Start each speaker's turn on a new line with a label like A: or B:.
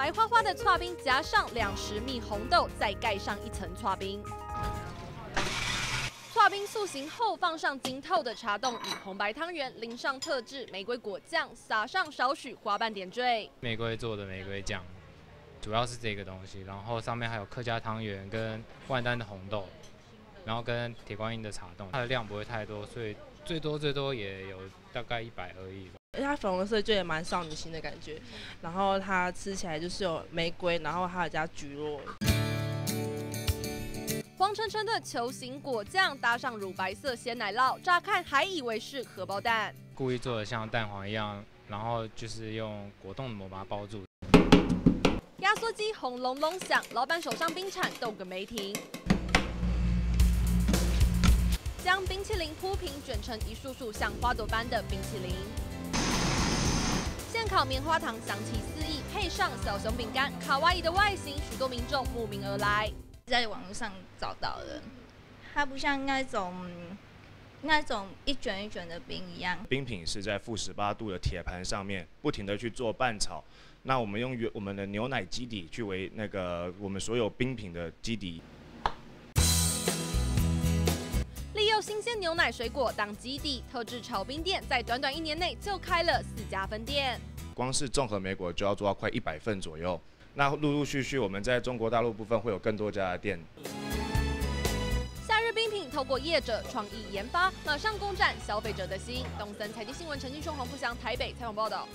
A: 白花花的刨冰，加上两十蜜红豆，再盖上一层刨冰。刨冰塑形后，放上晶透的茶冻与红白汤圆，淋上特制玫瑰果酱，撒上少许花瓣点缀。
B: 玫瑰做的玫瑰酱，主要是这个东西，然后上面还有客家汤圆跟万丹的红豆，然后跟铁观音的茶冻，它的量不会太多，所以最多最多也有大概一百而已。
C: 而且它粉红色就也蛮少女心的感觉，然后它吃起来就是有玫瑰，然后还有加橘络。
A: 黄澄澄的球形果酱搭上乳白色鲜奶酪，乍看还以为是荷包蛋。
B: 故意做的像蛋黄一样，然后就是用果冻膜把它包住。
A: 压缩机轰隆隆响，老板手上冰铲动个没停。将冰淇淋铺平，卷成一束束像花朵般的冰淇淋。现烤棉花糖香气四溢，配上小熊饼干，卡哇伊的外形，许多民众慕名而来。
D: 在网络上找到的，它不像那种那种一卷一卷的冰一样。
E: 冰品是在负十八度的铁盘上面不停的去做拌炒，那我们用原我们的牛奶基底去为那个我们所有冰品的基底。
A: 利用新鲜牛奶水果当基底，特制炒冰店在短短一年内就开了四家分店。
E: 光是综合美国就要做到快一百份左右。那陆陆续续，我们在中国大陆部分会有更多家的店。
A: 夏日冰品透过业者创意研发，马上攻占消费者的心。东森财经新闻陈金雄、黄富祥台北采访报道。